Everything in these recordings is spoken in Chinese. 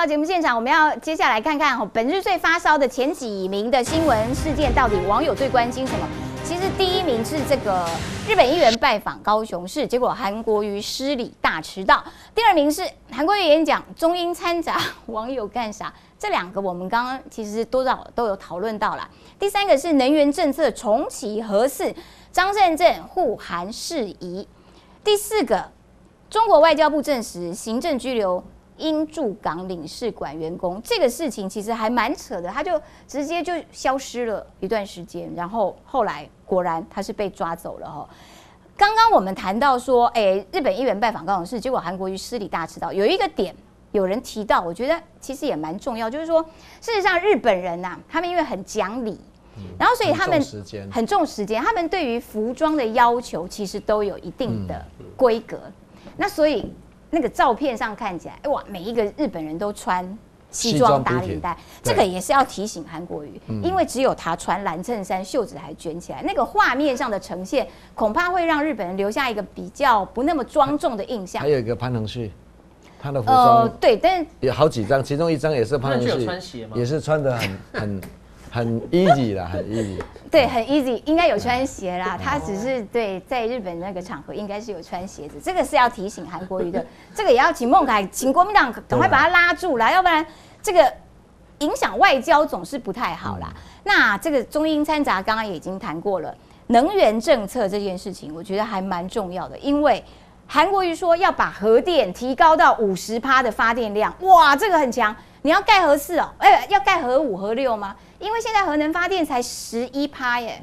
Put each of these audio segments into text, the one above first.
到节目现场，我们要接下来看看本日最发烧的前几名的新闻事件，到底网友最关心什么？其实第一名是这个日本议员拜访高雄市，结果韩国瑜失礼大迟到。第二名是韩国瑜演讲，中英掺杂，网友干啥？这两个我们刚刚其实多少都有讨论到了。第三个是能源政策重启核四，张善政护韩事宜。第四个，中国外交部证实行政拘留。因驻港领事馆员工这个事情其实还蛮扯的，他就直接就消失了一段时间，然后后来果然他是被抓走了哈。刚刚我们谈到说，哎，日本议员拜访高雄市，结果韩国瑜失礼大迟到，有一个点有人提到，我觉得其实也蛮重要，就是说事实上日本人呐，他们因为很讲理，然后所以他们很重时间，他们对于服装的要求其实都有一定的规格，那所以。那个照片上看起来，哇，每一个日本人都穿西装打领带，这个也是要提醒韩国瑜，因为只有他穿蓝衬衫，袖子还卷起来，那个画面上的呈现，恐怕会让日本人留下一个比较不那么庄重的印象。还有一个潘恒旭，他的服装，对，但是有好几张，其中一张也是潘恒旭，也是穿的很很。很 easy 啦，很 easy。对，很 easy，应该有穿鞋啦。他只是对在日本那个场合，应该是有穿鞋子。这个是要提醒韩国瑜的，这个也要请孟凯，请国民党赶快把他拉住啦，要不然这个影响外交总是不太好啦。那这个中英掺杂，刚刚也已经谈过了，能源政策这件事情，我觉得还蛮重要的，因为韩国瑜说要把核电提高到五十趴的发电量，哇，这个很强。你要盖核四哦，哎，要盖核五、核六吗？因为现在核能发电才十一趴耶，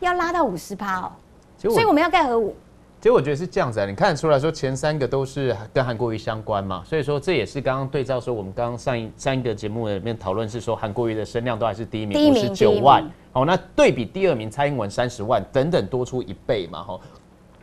要拉到五十趴哦，所以我们要盖核五。其实我觉得是这样子啊，你看得出来说前三个都是跟韩国瑜相关嘛，所以说这也是刚刚对照说我们刚刚上一上一个节目里面讨论是说韩国瑜的声量都还是第一名五十九万，好，那对比第二名蔡英文三十万等等多出一倍嘛，哈。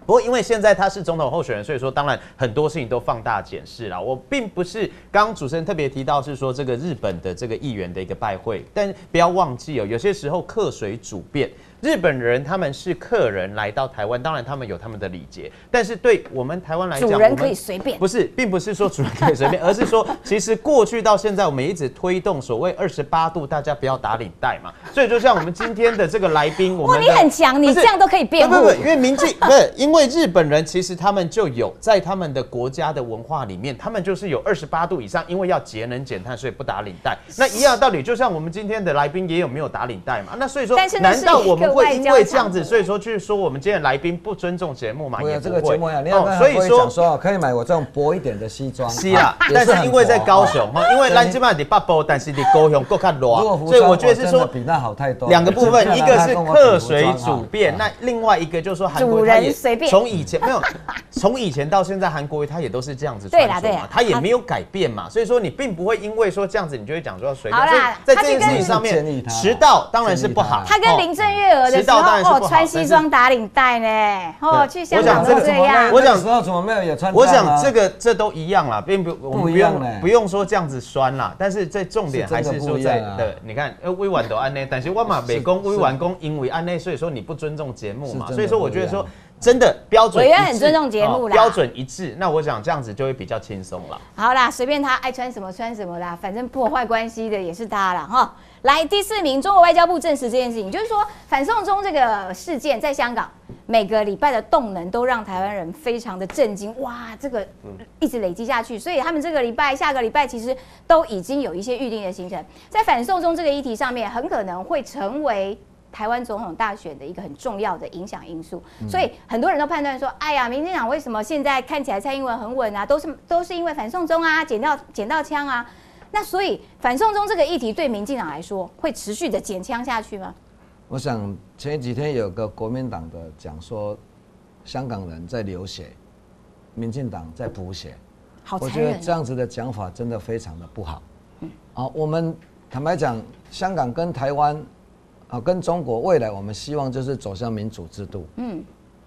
不过，因为现在他是总统候选人，所以说当然很多事情都放大检视了。我并不是刚刚主持人特别提到是说这个日本的这个议员的一个拜会，但不要忘记哦，有些时候客随主便。日本人他们是客人来到台湾，当然他们有他们的礼节，但是对我们台湾来讲，主人可以随便，不是，并不是说主人可以随便，而是说其实过去到现在，我们一直推动所谓二十八度，大家不要打领带嘛。所以就像我们今天的这个来宾，我们你很强，你这样都可以辩护。不不，因为民进 不是因为日本人，其实他们就有在他们的国家的文化里面，他们就是有二十八度以上，因为要节能减碳，所以不打领带。那一样道理，就像我们今天的来宾也有没有打领带嘛？那所以说，难道我们会因为这样子？所以说，就是说，我们今天来宾不尊重节目嘛？也这个节目呀，哦，所以说说可以买我这种薄一点的西装。是啊，但是因为在高雄哈，因为蓝基嘛你不薄，但是你高雄够看热，所以我觉得是说比那好太多。两个部分，一个是客随主便，那另外一个就是说韩国他也随便。从以前没有，从以前到现在，韩国他也都是这样子穿着嘛，他也没有改变嘛。所以说你并不会因为说这样子，你就会讲说随便。好啦，在这件事情上面，迟到当然是不好。他跟林郑月娥的时候哦，穿西装打。领带呢？哦，去香港都这样。我想知道怎么没有也穿？我想这个这都一样啦，并不不不用不用说这样子酸啦。但是在重点还是说在的，你看呃微婉都安内，但是我嘛美工微婉工因为安内，所以说你不尊重节目嘛。所以说我觉得说真的标准，委员很尊重节目啦，标准一致。那我想这样子就会比较轻松了。好啦，随便他爱穿什么穿什么啦，反正破坏关系的也是他了哈。来第四名，中国外交部证实这件事情，就是说反送中这个事件在香港每个礼拜的动能都让台湾人非常的震惊，哇，这个一直累积下去，所以他们这个礼拜、下个礼拜其实都已经有一些预定的行程，在反送中这个议题上面，很可能会成为台湾总统大选的一个很重要的影响因素，所以很多人都判断说，哎呀，民进党为什么现在看起来蔡英文很稳啊，都是都是因为反送中啊，捡到捡到枪啊。那所以反送中这个议题对民进党来说会持续的减枪下去吗？我想前几天有个国民党的讲说，香港人在流血，民进党在补血。好我觉得这样子的讲法真的非常的不好。嗯。啊，我们坦白讲，香港跟台湾啊，跟中国未来我们希望就是走向民主制度。嗯。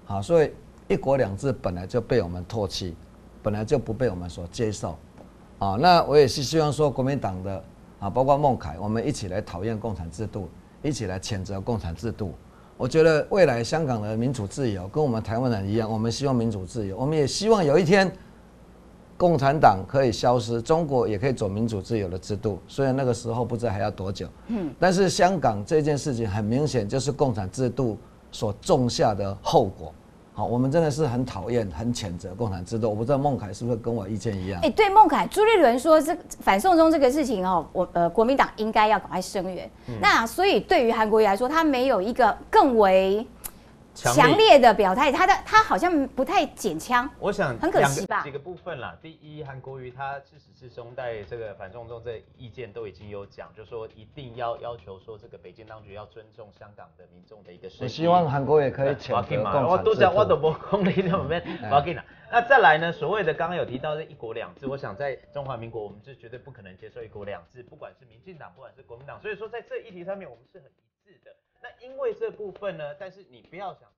好，所以一国两制本来就被我们唾弃，本来就不被我们所接受。啊，那我也是希望说，国民党的啊，包括孟凯，我们一起来讨厌共产制度，一起来谴责共产制度。我觉得未来香港的民主自由跟我们台湾人一样，我们希望民主自由，我们也希望有一天共产党可以消失，中国也可以走民主自由的制度。虽然那个时候不知道还要多久，嗯，但是香港这件事情很明显就是共产制度所种下的后果。好，我们真的是很讨厌、很谴责共产制度。我不知道孟凯是不是跟我意见一样？哎，对，孟凯，朱立伦说这反送中这个事情哦，我呃国民党应该要赶快声援。那所以对于韩国瑜来说，他没有一个更为。强烈。的表态，他的他好像不太减枪，我想很可惜吧？几个部分啦，第一，韩国瑜他自始至终在这个反送中这意见都已经有讲，就说一定要要求说这个北京当局要尊重香港的民众的一个我希望韩国也可以谴责我都讲我都不空理那再来呢？所谓的刚刚有提到的一国两制，我想在中华民国我们是绝对不可能接受一国两制，不管是民进党，不管是国民党，所以说在这议题上面我们是很因为这部分呢，但是你不要想。